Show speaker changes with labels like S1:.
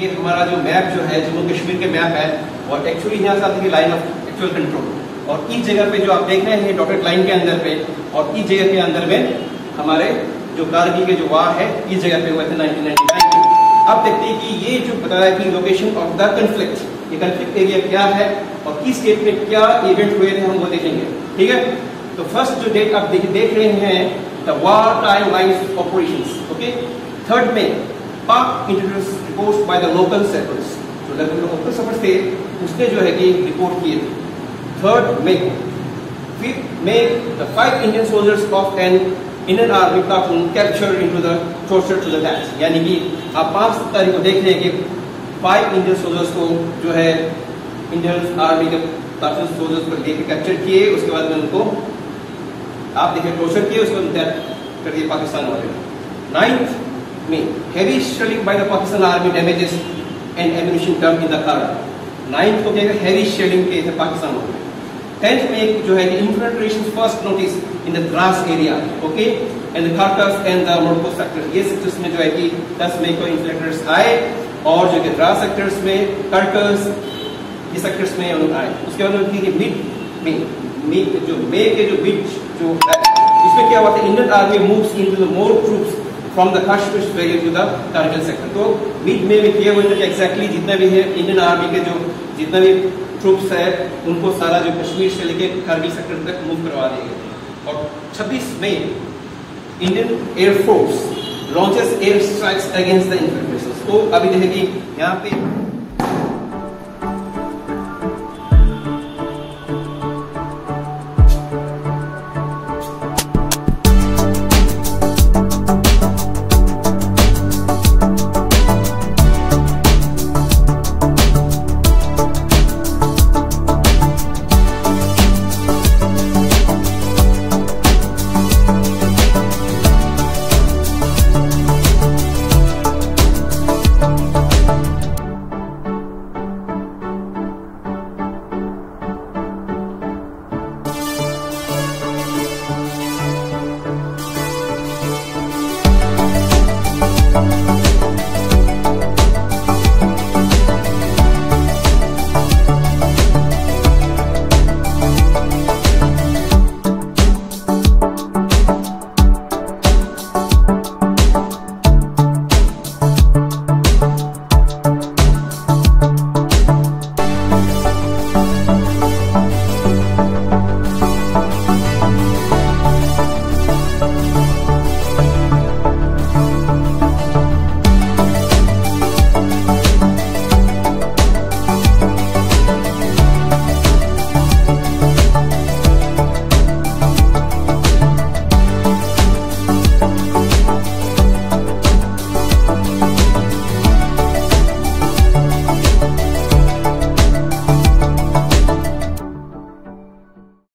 S1: ये हमारा जो मैप जो है, जम्मू कश्मीर के मैप है, और एक्चुअली यहाँ से आती है लाइन ऑफ़ एक्चुअल कंट्रोल और इस जगह पे जो आप देख रहे हैं डॉटेड लाइन के अंदर पे, और इस जगह के अंदर में हमारे जो कारगिल के जो वाह है, इस जगह पे हुए थे नाइनटीन अब देखते हैं कि ये जो बताया कि लोकेशन ऑफ़ द कंफ्लिक्ट ये कंफ्लिक्ट एरिया क्या है, और किस डेट में क्या इवेंट हुए थे, हम वो देखेंगे. ठीक है? तो फ़र्स्ट जो डेट आप देख रहे हैं the war timeline operation okay third में Pak introduce report by the local settlers जो लगभग लोकल सेटलर्स थे उसने जो है कि रिपोर्ट किए थे। थर्ड में fifth May, the five Indian soldiers of an Indian army platoon captured into the torture to the death. यानी कि आप पाँच तारीख को देख रहे हैं कि फाइव इंडियन सोल्जर्स को जो है इंडियन आर्मी के प्लाटून सोल्जर्स को लेकर कैप्चर किए उसके बाद में उनको आप देखिए टोर्चर किए उसके बाद कर दिए पाकिस्तान वाले। नाइन्थ में heavy shelling by the Pakistan army damages and ammunition dumped in the car. Ninth को क्या हैवी शेलिंग के थे पाकिस्तान वाले टेंथ में जो है infiltration first notice in the Dras area okay and the कार्टर्स and the मोडको सेक्टर ये सेक्टर्स में जो है कि 10 मई को इन्फिल्ट्रेटर्स आए और जो कि द्रास सेक्टर्स में कार्टर्स ये सेक्टर्स में आए। उसके बाद उनकी मिड में जो मे के जो मिड जो है, इसमें क्या हुआ था? Indian army moves into the more troops from the Kashmir valley to the Kargil sector तो मिड में भी किया हुआ एक्जैक्टली जितना भी है इंडियन आर्मी के जो जितना भी ट्रुप्स है, उनको सारा जो कश्मीर से लेके कारगिल सेक्टर तक मूव करवा दिए गए और 26 मई Indian air force launches air strikes against the infiltrations तो अभी देखेगी यहाँ पे